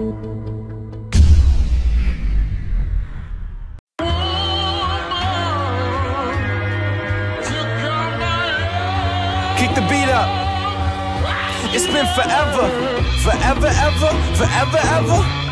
Kick the beat up. It's been forever, forever, ever, forever, ever.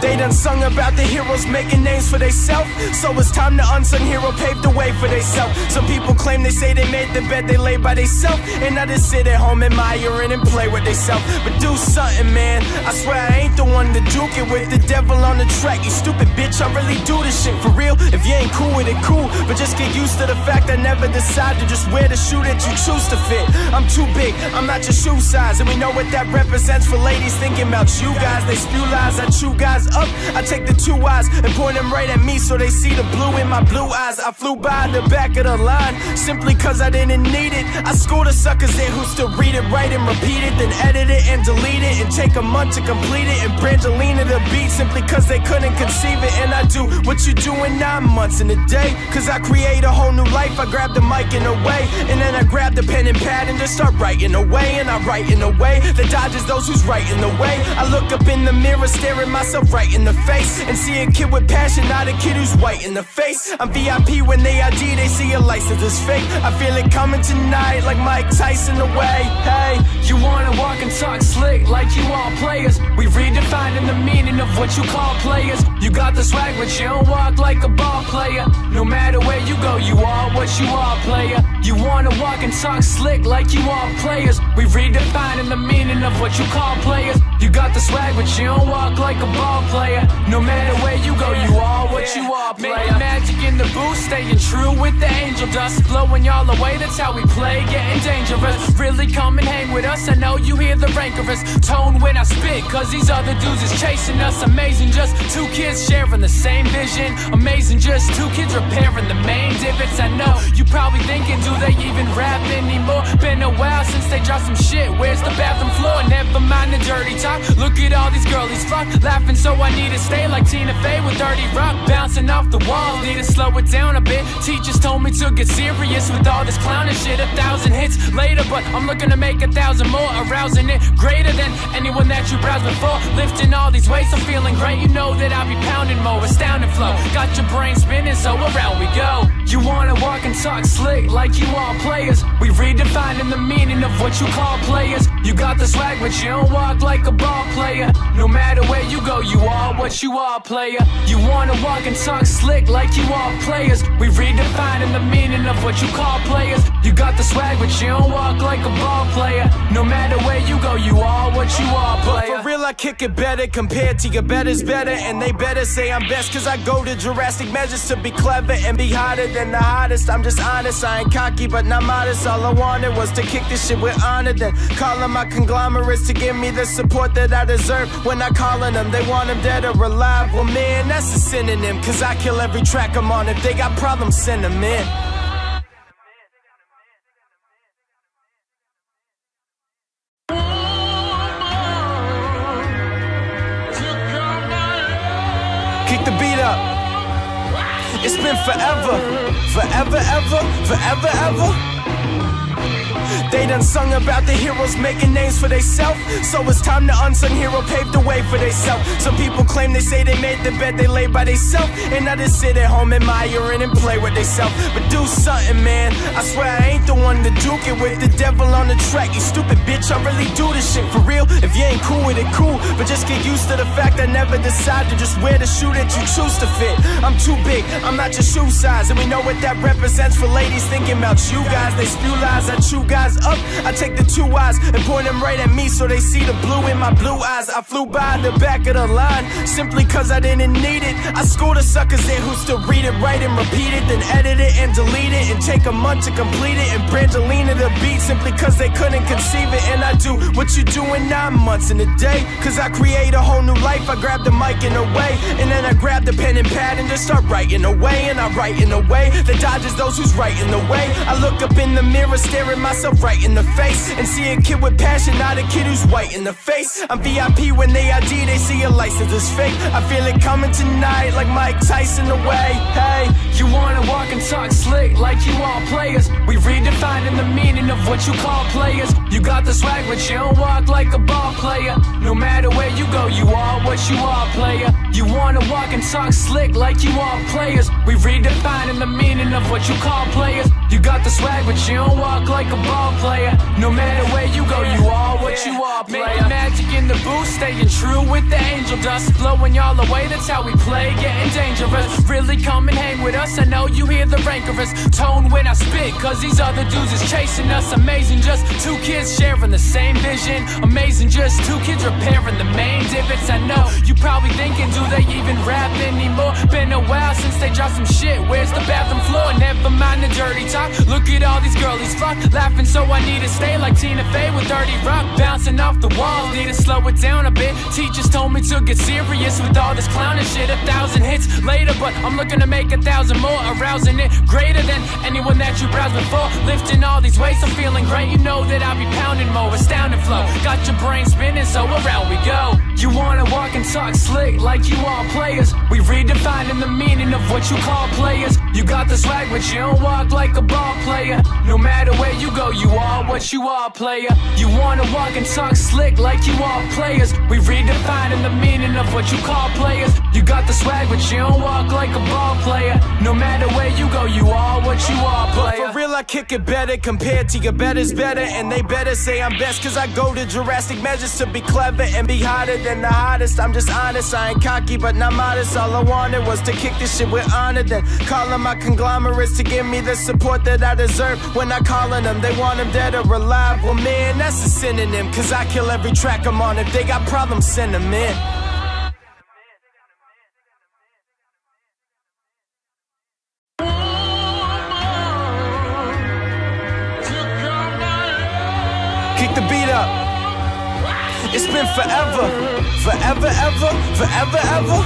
They done sung about the heroes making names for theyself. So it's time the unsung hero paved the way for theyself. Some people claim they say they made the bed they lay by theyself. And I just sit at home admiring and play with theyself. But do something, man. I swear I ain't the one to duke it with the devil on the track. You stupid bitch, I really do this shit for real. If you ain't cool with it, cool. But just get used to the fact I never decide to just wear the shoe that you choose to fit. I'm too big, I'm not your shoe size. And we know what that represents for ladies thinking about you guys. They spew lies, I chew guys up. I take the two eyes and point them right at me so they see the blue in my blue eyes. I flew by the back of the line simply cause I didn't need it. I school the suckers in who still read it, write and repeat it, then edit it and delete it and take a month to complete it. And Brangelina the beat simply cause they couldn't conceive it. And I do what you do in nine months in a day. Cause I create a whole new life. I grab the mic in a way, and then I grab the pen and pad and just start writing away. And I write in a way that dodges those who's right in the way. I look up in the mirror, staring myself right in the face, and see a kid with passion, not a kid who's white in the face. I'm VIP when they ID, they see a license is fake. I feel it coming tonight, like Mike Tyson away. Hey, You wanna walk and talk slick like you all players. We redefining the meaning of what you call players. You got the swag, but you don't walk like a ball player. No matter where you go, you are what you are, player. You wanna walk and talk slick like you all players. We redefining the meaning of what you call players. You got the swag, but you don't walk like a ball player. No matter where you go, you are what you are, player. Making magic in the booth, staying true with the angel dust. Blowing y'all away, that's how we play, getting dangerous. Really come and hang with us, I know you hear the rancorous tone when I spit, cause these other dudes is chasing us. Amazing, just two kids sharing the same vision. Amazing, just two kids repairing the main divots. I know you probably thinking, do they even rap anymore? Been a while since they dropped some shit. Where's the bathroom floor? Never mind the dirty talk. Look at all these girlies flock, laughing, so I need to stay like Tina Fey with dirty rock, bouncing off the walls. Need to slow it down a bit. Teachers told me to get serious with all this clowning shit. A thousand hits later, but I'm looking to make a thousand more, arousing it greater than anyone that you browsed before. Lifting all these weights, I'm feeling great. You know that I'll be pounding more, astounding flow. Got your brain spinning, so around we go. You wanna walk and talk slick like you all players. We redefining the meaning of what you call players. You got the swag, but you don't walk like a ball player. No matter where you go, you are what you are, player. You wanna walk and talk slick like you are players. We redefining the meaning of what you call players. You got the swag, but you don't walk like a ball player. No matter where you go, you are what you are, But player. for real, I kick it better compared to your better's better. And they better say I'm best, cause I go to drastic measures to be clever and be hotter than the hottest. I'm just honest, I ain't cocky, but not modest. All I wanted was to kick this shit with honor, then call on my conglomerates to give me the support that I deserve. When I call on them, they want them dead or alive. Well, man, that's a synonym, cause I kill every track I'm on. If they got problems, send them in. The beat up. It's been forever, forever, ever, forever, ever. They done sung about the heroes making names for theyself. So it's time the unsung hero paved the way for theyself. Some people claim they say they made the bed they lay by theyself. And I just sit at home admiring and play with theyself. But do something, man. I swear I ain't the one to duke it with the devil on the track. You stupid bitch, I really do this shit for real. If you ain't cool with it, cool. But just get used to the fact I never decide to just wear the shoe that you choose to fit. I'm too big, I'm not your shoe size. And we know what that represents for ladies thinking about you guys. They spew lies, I chew guys up. I take the two eyes and point them right at me so they see the blue in my blue eyes. I flew by the back of the line simply cause I didn't need it. I school the suckers in who still read it, write and repeat it, then edit it and delete it and take a month to complete it. And Brangelina the beat simply cause they couldn't conceive it. And I do what you do in nine months in a day. Cause I create a whole new life. I grab the mic in a way, and then I grab the pen and pad and just start writing away. And I write in a way that dodges those who's right in the way. I look up in the mirror, staring myself right in the face, and see a kid with passion, not a kid who's white in the face. I'm VIP when they ID, they see a license is fake. I feel it coming tonight, like Mike Tyson away. Hey, You wanna walk and talk slick like you all players. We redefining the meaning of what you call players. You got the swag, but you don't walk like a ball player. No matter where you go, you are what you are, player. You wanna walk and talk slick like you are players. We redefining the meaning of what you call players. You got the swag, but you don't walk like a ball player. No matter where you go, you booth, staying true with the angel dust. Blowing y'all away, that's how we play, getting dangerous. Really come and hang with us, I know you hear the rancorous tone when I spit. Cause these other dudes is chasing us. Amazing, just two kids sharing the same vision. Amazing, just two kids repairing the main divots. I know you probably thinking, do they even rap anymore? Been a while since they dropped some shit. Where's the bathroom floor? Never mind the dirty talk. Look at all these girlies flock, laughing, so I need to stay like Tina Fey with dirty rock, bouncing off the walls. Need to slow it down a bit. Teachers told me to get serious with all this clowning shit. A thousand hits later, but I'm looking to make a thousand more, arousing it greater than anyone that you browsed before. Lifting all these weights, I'm feeling great. You know that I'll be pounding more, astounding flow. Got your brain spinning, so around we go. You wanna walk and talk slick like you all players. We redefining the meaning of what you call players. You got the swag, but you don't walk like a ball player. No matter where you go, you are what you are, player. You wanna walk and talk slick like you all players. We redefining the meaning of what you call players. You got the swag, but you don't walk like a ball player. No matter where you go, you are what you are, player. But for real, I kick it better compared to your better's better. And they better say I'm best, cause I go to drastic measures to be clever and be hotter than the hottest. I'm just honest, I ain't cocky, but not modest. All I wanted was to kick this shit with honor, then call on my conglomerates to give me the support that I deserve. When I call on them, they want them dead or alive. Well, man, that's a synonym, cause I kill every track I'm on. If they got problems, send them in. It's been forever, forever, ever, forever, ever.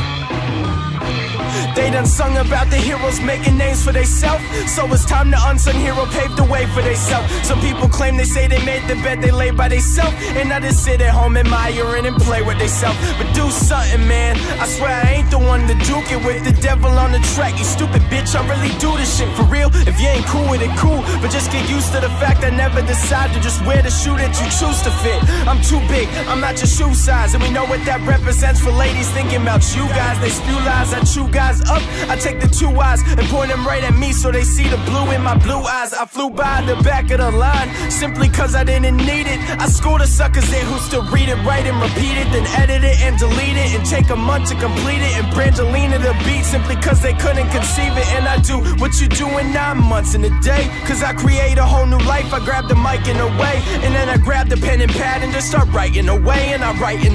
They done sung about the heroes making names for theyself. So it's time the unsung hero paved the way for theyself. Some people claim they say they made the bed they lay by theyself. And I just sit at home admiring and play with theyself. But do something, man. I swear I ain't the one to duke it with the devil on the track. You stupid bitch, I really do this shit for real. If you ain't cool with it, cool. But just get used to the fact I never decide to just wear the shoe that you choose to fit. I'm too big, I'm not your shoe size. And we know what that represents for ladies thinking about you guys. They spew lies, I chew guys up. I take the two eyes and point them right at me so they see the blue in my blue eyes. I flew by the back of the line simply cause I didn't need it. I schooled the suckers in who still read it, write and repeat it, then edit it and delete it and take a month to complete it. And Brangelina the beat simply cause they couldn't conceive it. And I do what you do in nine months in a day. Cause I create a whole new life. I grab the mic in a way, and then I grab the pen and pad and just start writing away. And I write in